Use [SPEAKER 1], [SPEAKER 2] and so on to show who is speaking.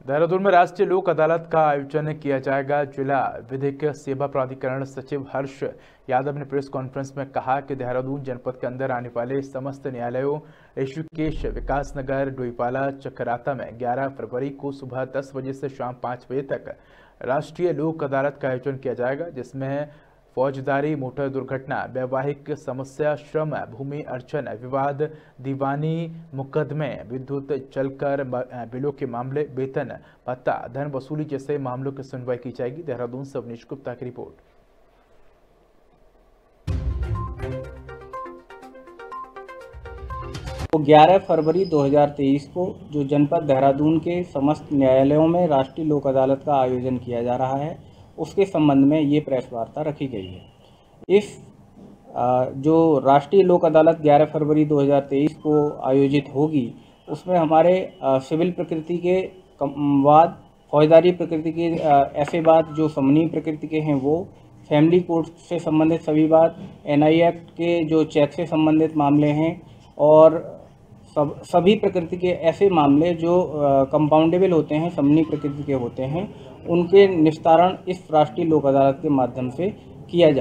[SPEAKER 1] देहरादून में राष्ट्रीय लोक अदालत का आयोजन किया जाएगा। जिला विधिक सेवा प्राधिकरण सचिव हर्ष यादव ने प्रेस कॉन्फ्रेंस में कहा कि देहरादून जनपद के अंदर आने वाले समस्त न्यायालयों, ऋषिकेश विकास नगर डोईपाला, चक्राता में 11 फरवरी को सुबह 10 बजे से शाम 5 बजे तक राष्ट्रीय लोक अदालत का आयोजन किया जाएगा, जिसमें फौजदारी, मोटर दुर्घटना, वैवाहिक समस्या, श्रम, भूमि अर्चन, विवाद, दीवानी मुकदमे, विद्युत चलकर बिलों के मामले, वेतन, भत्ता, धन वसूली जैसे मामलों की सुनवाई की जाएगी। देहरादून से अवनीश गुप्ता की रिपोर्ट।
[SPEAKER 2] तो 11 फरवरी 2023 को जो जनपद देहरादून के समस्त न्यायालयों में राष्ट्रीय लोक अदालत का आयोजन किया जा रहा है उसके संबंध में ये प्रेस वार्ता रखी गई है। इस जो राष्ट्रीय लोक अदालत 11 फरवरी 2023 को आयोजित होगी, उसमें हमारे सिविल प्रकृति के वाद, फौजदारी प्रकृति के ऐसे बात जो समनीय प्रकृति के हैं, वो फैमिली कोर्ट से संबंधित सभी बात एनआई एक्ट के जो चेक से संबंधित मामले हैं और सब, सभी प्रकृति के ऐसे मामले जो कंपाउंडेबल होते हैं समनी प्रकृति के होते हैं, उनके निस्तारण इस राष्ट्रीय लोक अदालत के माध्यम से किया जा